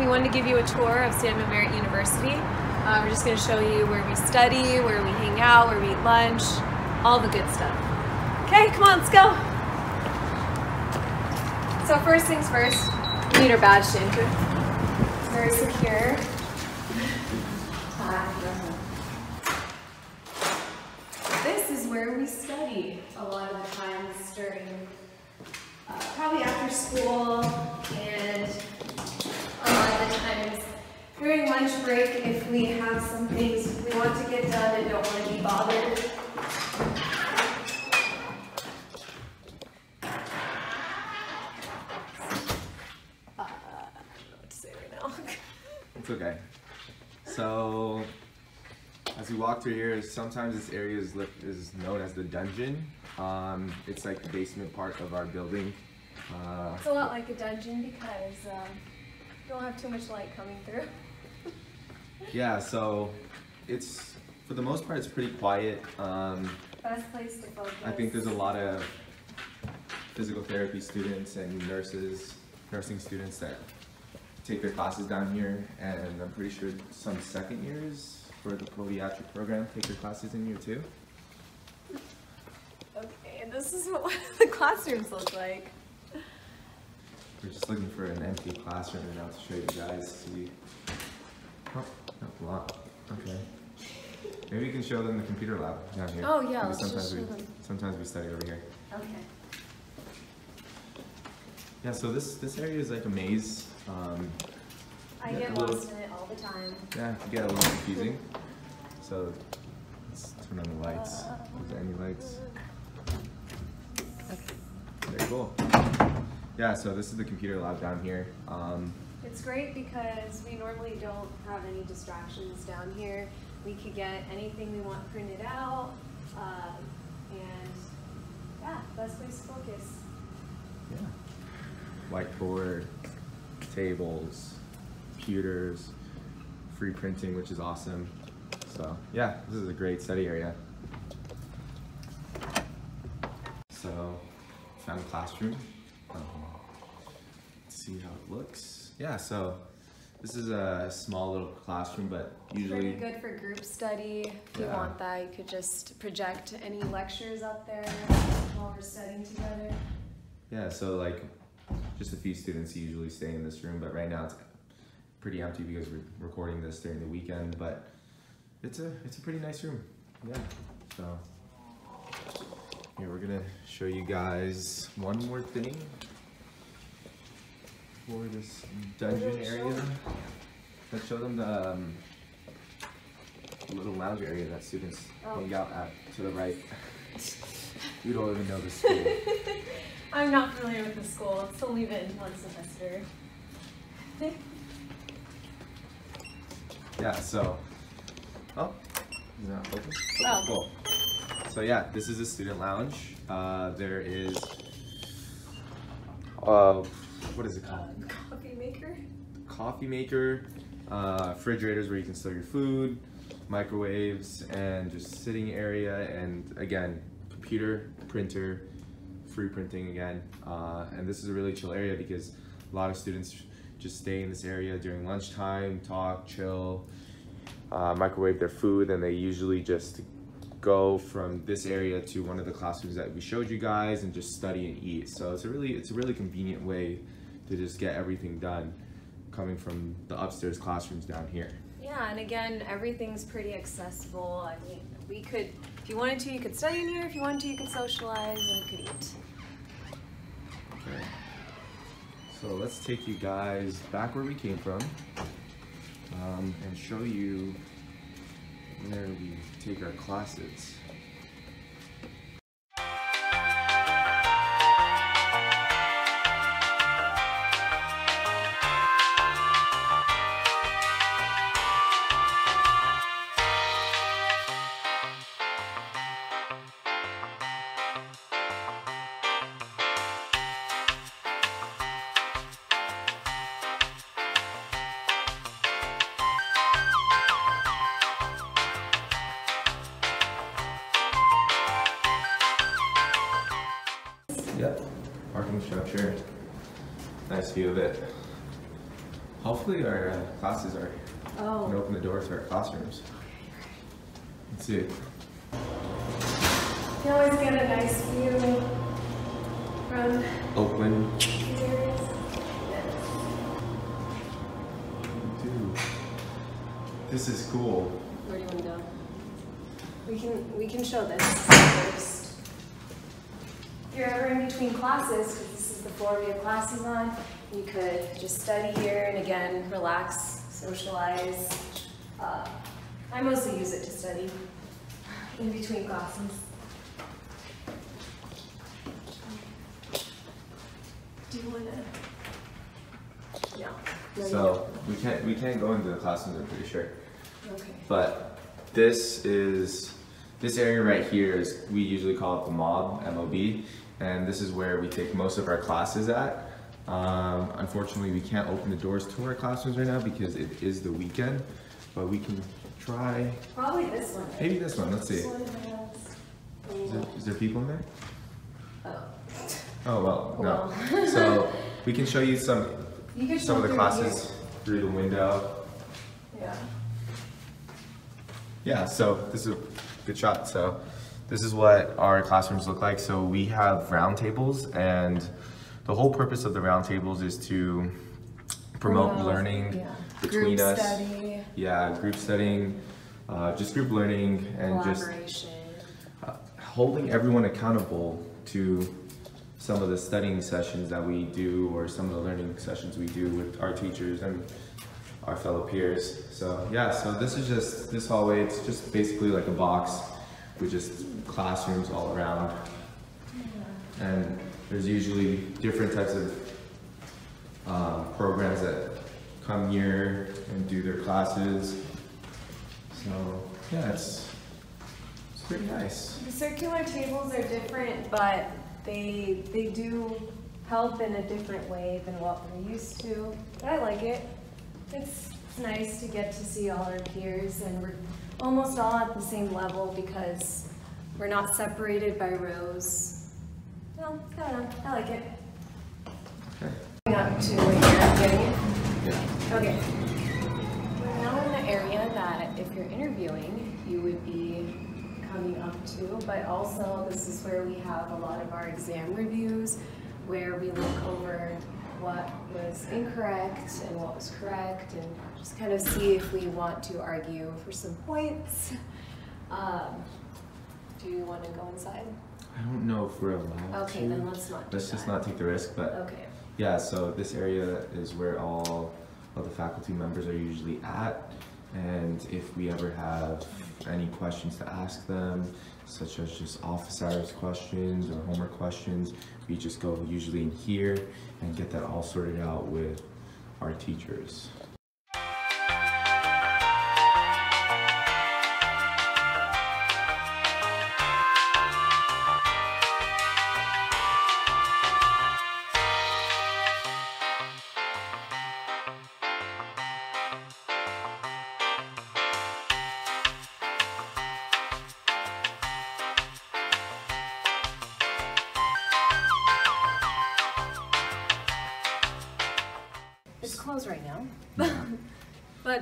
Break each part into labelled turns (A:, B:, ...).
A: we wanted to give you a tour of Samuel Merritt University. Uh, we're just going to show you where we study, where we hang out, where we eat lunch, all the good stuff. Okay, come on, let's go. So first things first, we need our badge to enter. Very secure. This is where we study a lot of the times during, uh, probably after school and lot of the times during lunch break if we have some things we want to get done and don't want to be bothered. Uh, I don't know what to say right.
B: It's okay. So, as we walk through here, sometimes this area is, is known as the dungeon. Um, it's like the basement part of our building. Uh,
A: It's a lot like a dungeon because um, don't have too much light coming through.
B: yeah, so it's for the most part it's pretty quiet. Um,
A: Best place to focus.
B: I think there's a lot of physical therapy students and nurses, nursing students that take their classes down here, and I'm pretty sure some second years for the podiatric program take their classes in here too.
A: Okay, and this is what one of the classrooms look like.
B: We're just looking for an empty classroom right now to show you guys. See. Oh, no, lot. Okay. Maybe you can show them the computer lab down here.
A: Oh, yeah, let's just
B: sometimes
A: show
B: we
A: them.
B: sometimes we study over here.
A: Okay.
B: Yeah, so this this area is like a maze. Um,
A: I get
B: little-
A: lost in it all the time.
B: yeah, it get a little confusing. So let's turn on the lights. Is there any lights? Uh, uh, uh. Okay. Very cool. Yeah, so this is the computer lab down here. Um,
A: It's great because we normally don't have any distractions down here. We could get anything we want printed out, um, and yeah, best place to focus.
B: Yeah. Whiteboard, tables, computers, free printing, which is awesome. So yeah, this is a great study area. So found a classroom. Let's see how it looks. Yeah, so this is a small little classroom, but usually
A: Pretty good for group study. If you want that, you could just project any lectures up there while we're studying together.
B: Yeah, so like just a few students usually stay in this room, but right now it's pretty empty because we're recording this during the weekend. But it's a it's a pretty nice room. Yeah. So here we're gonna show you guys one more thing for this dungeon area. Let's show them the um, little lounge area that students
A: Oh.
B: hang out at to the right. you don't even know the school.
A: I'm not familiar with the school. It's only been one semester.
B: Yeah, so. Oh, is that open?
A: Oh.
B: Cool. So, yeah, this is a student lounge. Uh, there is. Uh, what is it called?
A: Coffee maker.
B: Coffee maker, uh, refrigerators where you can store your food, microwaves, and just sitting area. And again, computer, printer, free printing again. Uh, and this is a really chill area because a lot of students just stay in this area during lunchtime, talk, chill, uh, microwave their food, and they usually just go from this area to one of the classrooms that we showed you guys and just study and eat. So it's a really it's a really convenient way to just get everything done coming from the upstairs classrooms down here.
A: Yeah, and again, everything's pretty accessible. I mean, we could, if you wanted to, you could study in here. If you wanted to, you could socialize and you could eat.
B: Okay. So let's take you guys back where we came from um, and show you where we take our classes. View of it. Hopefully our uh, classes are
A: Oh.
B: can open the doors to our classrooms. Let's see.
A: You always get a nice view from
B: Oakland. Dude. This is cool.
A: Where do you want to go? We can we can show this first. If you're ever in between classes, because this is the floor we have classes on, you could just study here and again relax, socialize. Uh, I mostly use it to study in between classes. Do you want to? No. no
B: So we can't we can't go into the classrooms. I'm pretty sure.
A: Okay.
B: But this is this area right here is we usually call it the mob MOB, and this is where we take most of our classes at. Um, unfortunately, we can't open the doors to our classrooms right now because it is the weekend, but we can try.
A: Probably this one.
B: Maybe this one. Let's see. Is there, is there people in there?
A: Oh.
B: Oh well, no. So we can show you some
A: You
B: some of the classes through the window.
A: Yeah.
B: Yeah, so this is a good shot. So this is what our classrooms look like. So we have round tables and the whole purpose of the roundtables is to promote
A: Promote,
B: learning
A: yeah.
B: between
A: Group
B: us.
A: study.
B: Yeah, group studying, uh, just group learning and just uh, holding everyone accountable to some of the studying sessions that we do or some of the learning sessions we do with our teachers and our fellow peers. So yeah, so this is just this hallway. It's just basically like a box with just classrooms all around, and there's usually different types of um, programs that come here and do their classes. So yeah, it's it's pretty nice.
A: The circular tables are different, but they they do help in a different way than what we're used to. But I like it. It's, it's nice to get to see all our peers, and we're almost all at the same level because we're not separated by rows. Well, I don't. I like it.
B: Okay.
A: Up to where you're getting it.
B: Yeah.
A: Okay. We're now in the area that if you're interviewing, you would be coming up to, but also this is where we have a lot of our exam reviews, where we look over what was incorrect and what was correct, and just kind of see if we want to argue for some points. Um, do you want to go inside?
B: I don't know if we're allowed
A: Okay,
B: to.
A: then let's not do
B: Let's just
A: that.
B: not take the risk, but
A: Okay.
B: yeah, so this area is where all of the faculty members are usually at. And if we ever have any questions to ask them, such as just office hours questions or homework questions, we just go usually in here and get that all sorted out with our teachers.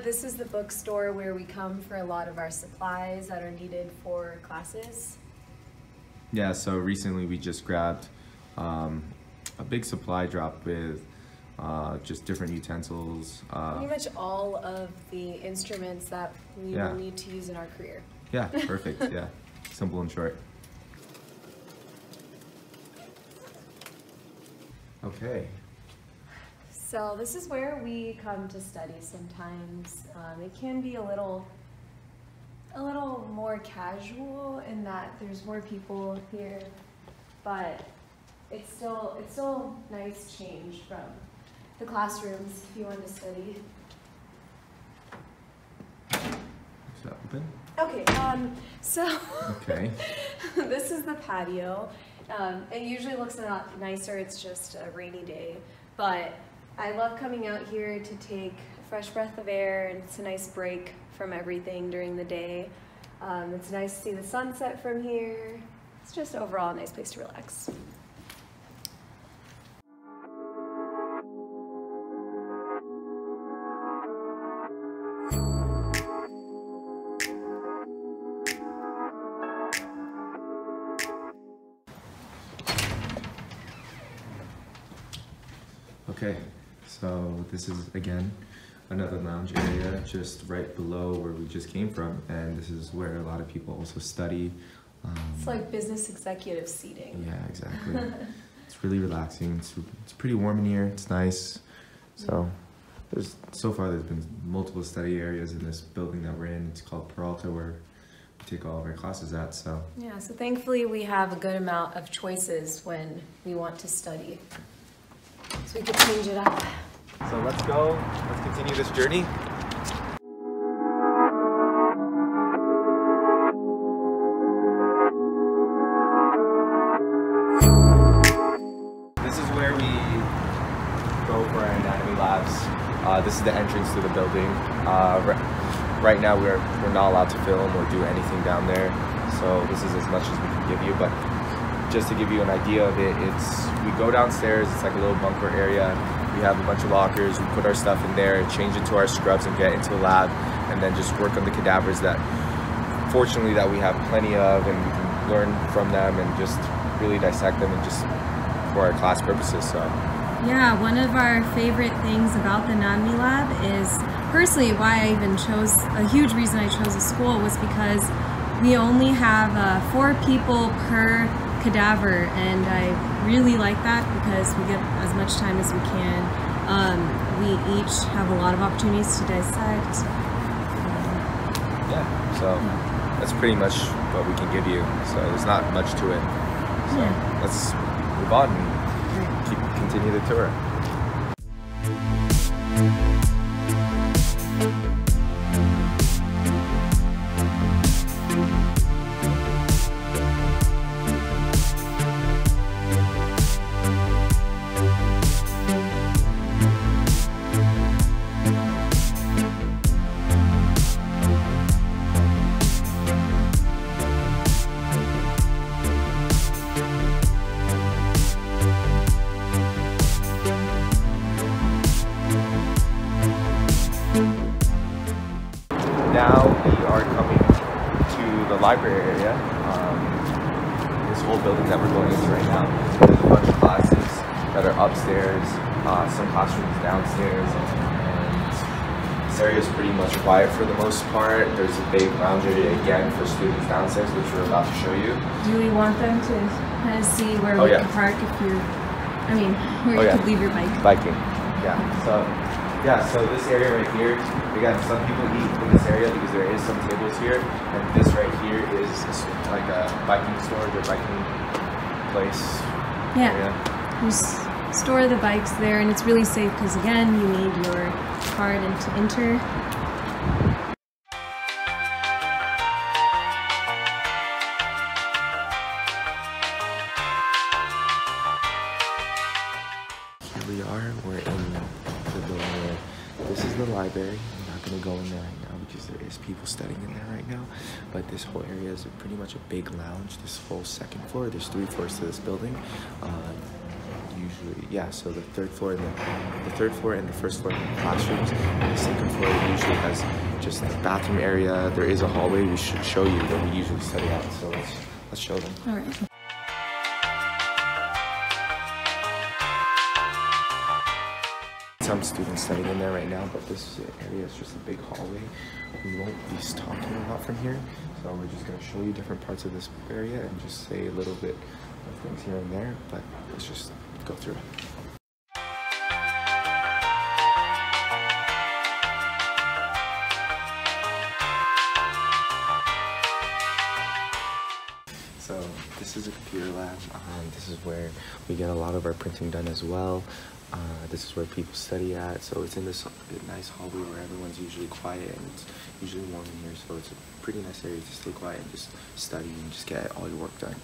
A: This is the bookstore where we come for a lot of our supplies that are needed for classes.
B: Yeah, so recently we just grabbed um, a big supply drop with uh, just different utensils. Uh,
A: Pretty much all of the instruments that we
B: Yeah.
A: will need to use in our career.
B: yeah, perfect. yeah, simple and short. Okay.
A: So this is where we come to study sometimes. Um, it can be a little, a little more casual in that there's more people here, but it's still, it's still nice change from the classrooms if you want to study.
B: Is that open?
A: Okay, um, so
B: Okay.
A: this is the patio. Um, it usually looks a lot nicer. It's just a rainy day, but I love coming out here to take a fresh breath of air and it's a nice break from everything during the day. Um, it's nice to see the sunset from here. It's just overall a nice place to relax.
B: Okay, so this is again another lounge area just right below where we just came from, and this is where a lot of people also study. Um,
A: It's like business executive seating.
B: yeah, exactly. it's really relaxing. It's, it's pretty warm in here. It's nice. So there's so far there's been multiple study areas in this building that we're in. It's called Peralta where we take all of our classes at. So
A: Yeah, so thankfully we have a good amount of choices when we want to study. So we could change it up.
B: so let's go. Let's continue this journey. This is where we go for our anatomy labs. Uh, this is the entrance to the building. Uh, ri- right now we're, we're not allowed to film or do anything down there. So this is as much as we can give you. But just to give you an idea of it, it's we go downstairs, it's like a little bunker area. We have a bunch of lockers, we put our stuff in there, change into our scrubs and get into the lab and then just work on the cadavers that fortunately that we have plenty of and we can learn from them and just really dissect them and just for our class purposes. So
C: Yeah, one of our favorite things about the anatomy lab is personally why I even chose a huge reason I chose a school was because we only have uh, four people per cadaver, and I really like that because we get as much time as we can. Um, we each have a lot of opportunities to dissect.
B: yeah, so that's pretty much what we can give you. So there's not much to it. So
C: Yeah.
B: let's move on and keep continue the tour. Library area. Um, this whole building that we're going into right now. There's a bunch of classes that are upstairs, uh, some classrooms downstairs, and this area is pretty much quiet for the most part. There's a big lounge area again for students downstairs, which we're about to show you.
C: Do we want them to kind of see where
B: Oh,
C: we
B: yeah.
C: can park if you're, I mean, where
B: Oh,
C: you
B: yeah.
C: could leave your bike?
B: biking. Yeah. So yeah, so this area right here, again, some people eat in this area because there is some tables here, and this right here is like a biking storage or biking place.
C: Yeah.
B: area.
C: You store the bikes there, and it's really safe because again, you need your card and to enter.
B: But this whole area is pretty much a big lounge. This whole second floor. There's three floors to this building. Uh, usually, yeah. So the third floor and the, the third floor and the first floor are classrooms. And the second floor usually has just the bathroom area. There is a hallway. We should show you that we usually study out. So let's let's show them.
C: All right.
B: Some students studying in there right now, but this area is just a big hallway. We won't be talking a lot from here, so we're just gonna show you different parts of this area and just say a little bit of things here and there, but let's just go through. It. So this is a computer lab. Um, this is where we get a lot of our printing done as well. Uh, this is where people study at. So it's in this nice hallway where everyone's usually quiet and it's usually warm in here. So it's a pretty nice area to stay quiet and just study and just get all your work done.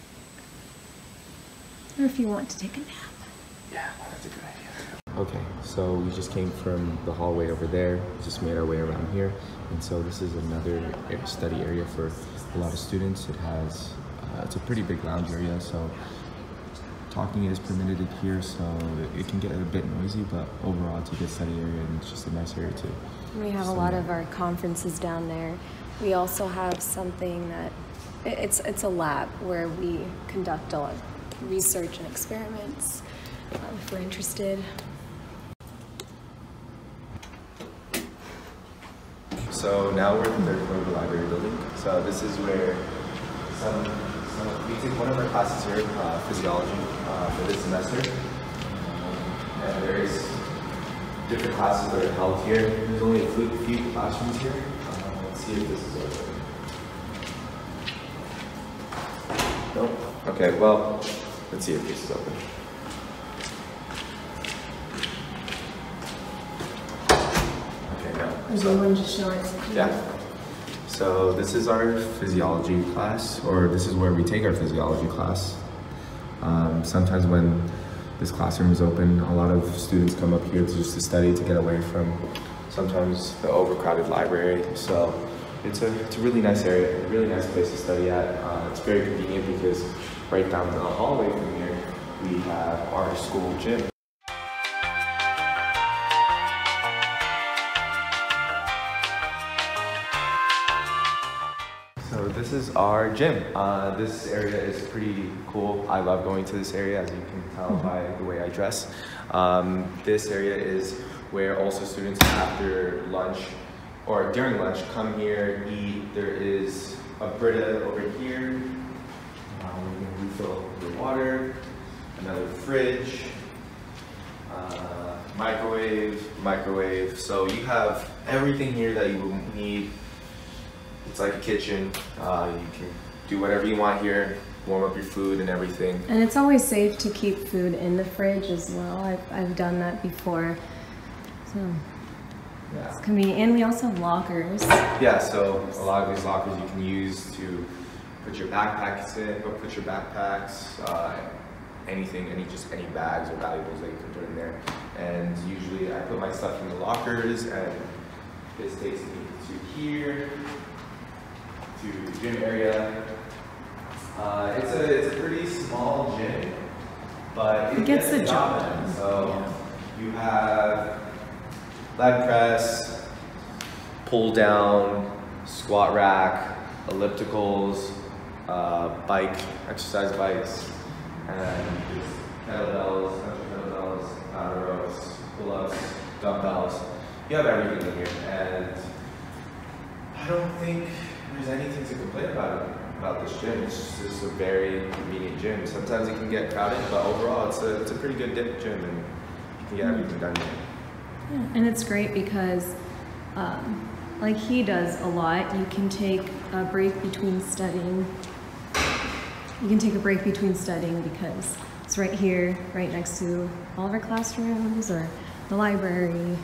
C: Or if you want to take a nap.
B: Yeah, that's a good idea. Okay, so we just came from the hallway over there, just made our way around here, and so this is another study area for a lot of students. It has, uh, it's a pretty big lounge area, so talking is permitted here, so it can get a bit noisy, but overall it's a good study area and it's just a nice area too.
A: We have
B: so, a
A: lot of our conferences down there. We also have something that it's it's a lab where we conduct a lot of research and experiments um, if we're interested.
B: So now we're in the third floor of the library building. So this is where some, some we take one of our classes here, uh, physiology, for this semester. And there's different classes that are held here. There's only a few, few classrooms here. Uh, let's see if this is open. Nope. Okay, well, let's see if this is open. Okay, no.
C: Is
B: So-
C: anyone just showing
B: yeah. So this is our physiology class, or this is where we take our physiology class. Um, sometimes when this classroom is open, a lot of students come up here just to study to get away from sometimes the overcrowded library. So it's a it's a really nice area, a really nice place to study at. Uh, it's very convenient because right down the hallway from here we have our school gym. Is our gym. Uh, this area is pretty cool. I love going to this area, as you can tell by the way I dress. Um, this area is where also students after lunch or during lunch come here, eat. There is a Brita over here. Um, you can refill your water. Another fridge. Uh, microwave, microwave. So you have everything here that you will need it's like a kitchen. Uh, you can do whatever you want here, warm up your food and everything.
C: And it's always safe to keep food in the fridge as well. I've, I've done that before. So
B: Yeah.
C: it's convenient. And we also have lockers.
B: Yeah, so a lot of these lockers you can use to put your backpacks in, or put your backpacks, uh, anything, any just any bags or valuables that you can put in there. And usually I put my stuff in the lockers, and this takes me to here, to the gym area. Uh, it's a it's a pretty small gym, but
C: It gets the job done.
B: So you have leg press, pull down, squat rack, ellipticals, uh, bike, exercise bikes, and just kettlebells, kettlebells, ladder ropes, pull-ups, dumbbells. You have everything in here, and I don't think there's anything to complain about about this gym. It's just, a very convenient gym. Sometimes it can get crowded, but overall, it's a it's a pretty good gym, and you can get everything done.
C: Yeah, and it's great because, um, like he does a lot, you can take a break between studying. You can take a break between studying because it's right here, right next to all of our classrooms or the library.